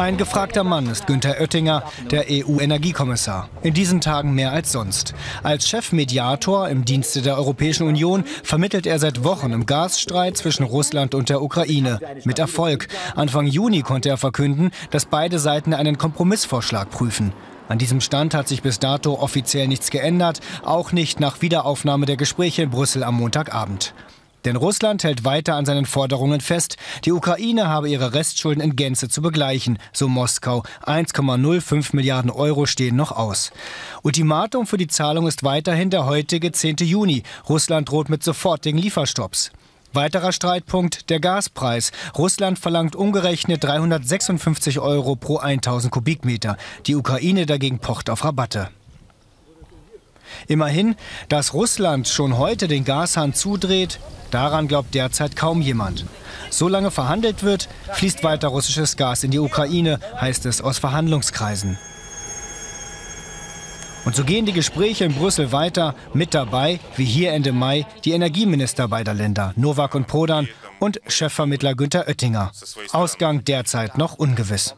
Ein gefragter Mann ist Günther Oettinger, der EU-Energiekommissar. In diesen Tagen mehr als sonst. Als Chefmediator im Dienste der Europäischen Union vermittelt er seit Wochen im Gasstreit zwischen Russland und der Ukraine. Mit Erfolg. Anfang Juni konnte er verkünden, dass beide Seiten einen Kompromissvorschlag prüfen. An diesem Stand hat sich bis dato offiziell nichts geändert, auch nicht nach Wiederaufnahme der Gespräche in Brüssel am Montagabend. Denn Russland hält weiter an seinen Forderungen fest, die Ukraine habe ihre Restschulden in Gänze zu begleichen, so Moskau. 1,05 Milliarden Euro stehen noch aus. Ultimatum für die Zahlung ist weiterhin der heutige 10. Juni. Russland droht mit sofortigen Lieferstopps. Weiterer Streitpunkt, der Gaspreis. Russland verlangt umgerechnet 356 Euro pro 1000 Kubikmeter. Die Ukraine dagegen pocht auf Rabatte. Immerhin, dass Russland schon heute den Gashahn zudreht, daran glaubt derzeit kaum jemand. Solange verhandelt wird, fließt weiter russisches Gas in die Ukraine, heißt es aus Verhandlungskreisen. Und so gehen die Gespräche in Brüssel weiter, mit dabei, wie hier Ende Mai, die Energieminister beider Länder, Nowak und Prodan und Chefvermittler Günther Oettinger. Ausgang derzeit noch ungewiss.